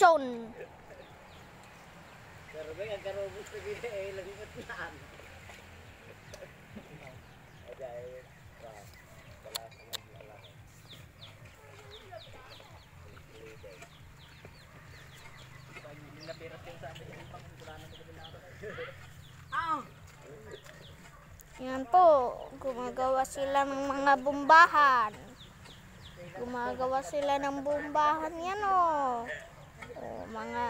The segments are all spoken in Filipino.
lechon. Pero ba ang karobos na gina eh, lagot na ano. Yan po, gumagawa sila ng mga bumbahan. Gumagawa sila ng bumbahan yan o. O, mga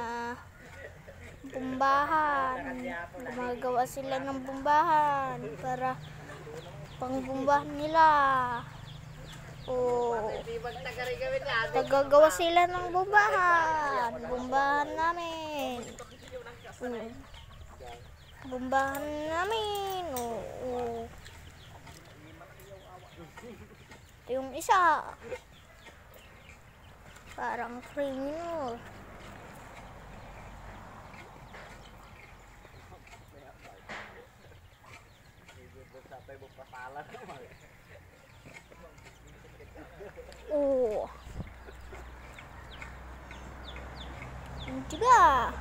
bumbahan. Gumagawa sila ng bumbahan para pangbumbahan nila. O? Nagagawa sila ng bumbahan. Bumbahan namin. Oo. Bumbahan namin. Oo. Ito yung isa. Parang criminal. Sapay mo pasalan naman. Oo. Hindi ba?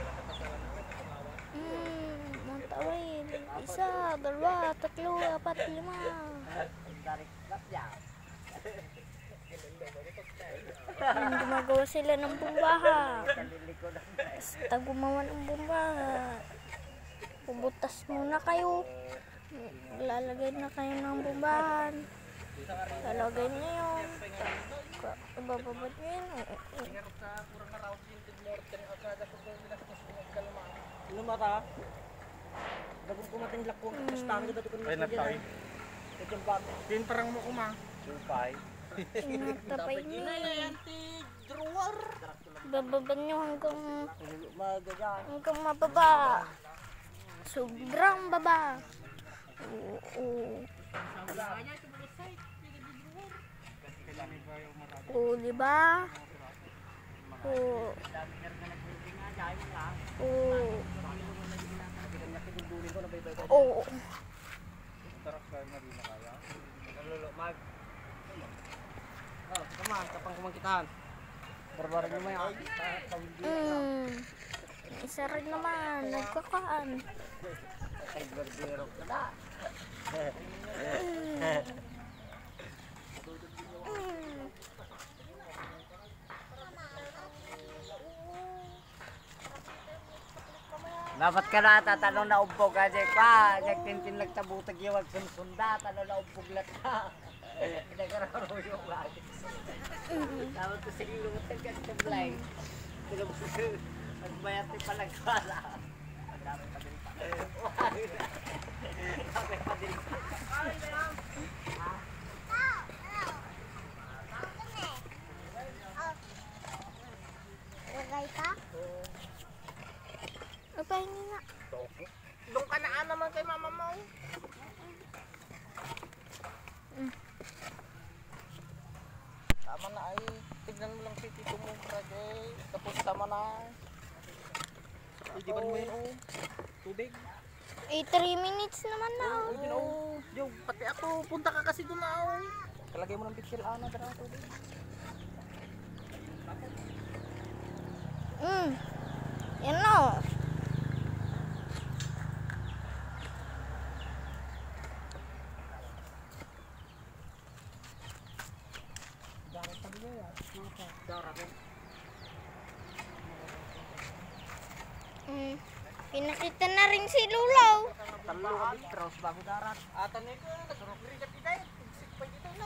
Hmm, matawin. Isa, dalawa, tatlo, apat, lima. Hmm, gumagawa sila ng na. Basta gumawa ng bumbahan. Pubutas muna kayo. Lalagay na kayo ng bumbahan. Lalagay niyo yun. Ibababad niyo yun. Ano mata? Dapat kumating lakwang tapos tangi na dapat Ay, nagtay. Ito yung bag. Pin parang mo kuma. Supay. Inatapay niyo. Drawer. Ibababad niyo hanggang, hanggang mababa. Sobrang baba. Oo. Oo, di ba? Oo. Oo. Oo. Nalulumag. Oh, come on, kapang kumakitaan. Barbaran mo yan. Isa rin naman, nagkakaan. Ay, barbero ka na. Dapat ka na tatanong na umbog ka, Jek pa. Jek tintin lang tabutag yung sunsunda. Tanong na umbog lang ka. Nagkararo yung lagi. Dapat ko sige lumutag ka sa blay. Magbayat ni palagkala. Ang dami pa din pa. Ang dami pa din pa. Lagay? Doon ka na naman kay mama. Tama na ay. Tignan mo lang si Tito mo. Tapos tama na. Idiban mo yun, oh. Tubig. Eh, 3 minutes naman na. Oh, yun, oh. Yo, pati ako. Punta ka kasi doon na, oh. Kalagay mo ng pixel, ana, tara, tubig. Mm. Yan na. oh. Mm. Pinakita na rin si Lulaw. Talo ka bitros bago darat. Atan na ito, nagsurok rin ka pitay. Tigsik eh. pa dito na.